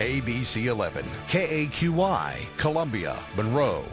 ABC 11, KAQY, Columbia, Monroe.